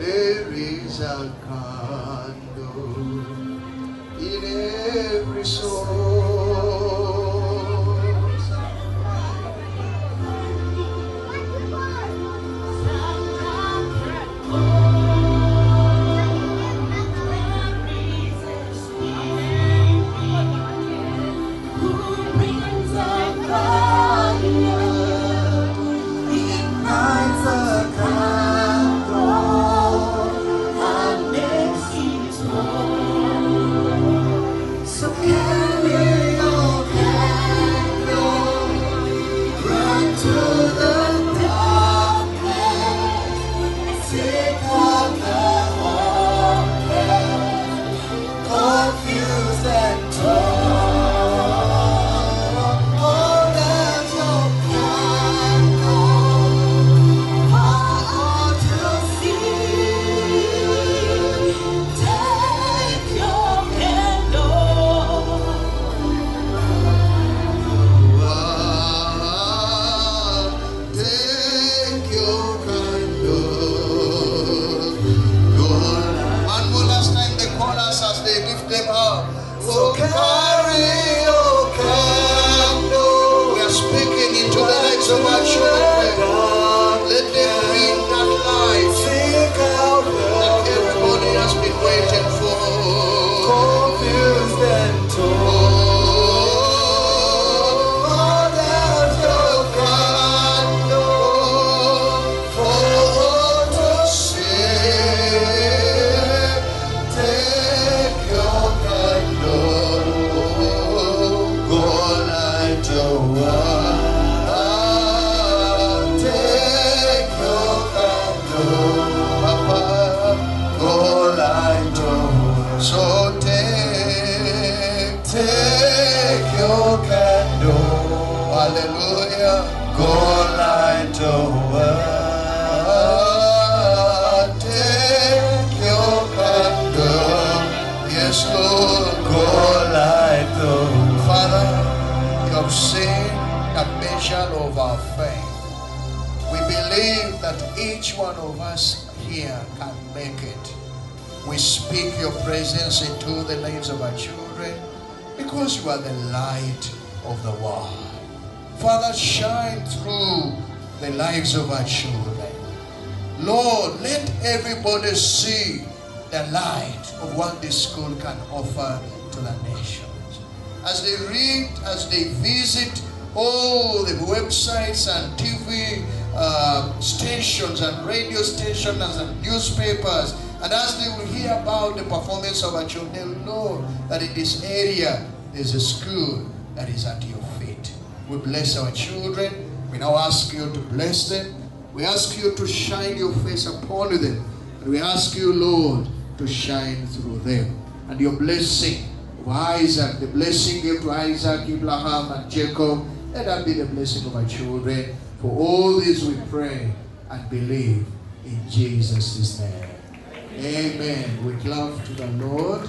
There is a candle in every soul. 가. Hallelujah, go light your world. Take your candle, yes, Lord, go light the Father, you have seen the measure of our faith. We believe that each one of us here can make it. We speak your presence into the lives of our children because you are the light of the world. Father, shine through the lives of our children. Lord, let everybody see the light of what this school can offer to the nations. As they read, as they visit all the websites and TV uh, stations and radio stations and newspapers, and as they will hear about the performance of our children, they will know that in this area there's a school that is at your feet. We bless our children. We now ask you to bless them. We ask you to shine your face upon them. And we ask you, Lord, to shine through them. And your blessing of Isaac, the blessing given to Isaac, Abraham, and Jacob, let that be the blessing of our children. For all this we pray and believe in Jesus' name. Amen. We love to the Lord.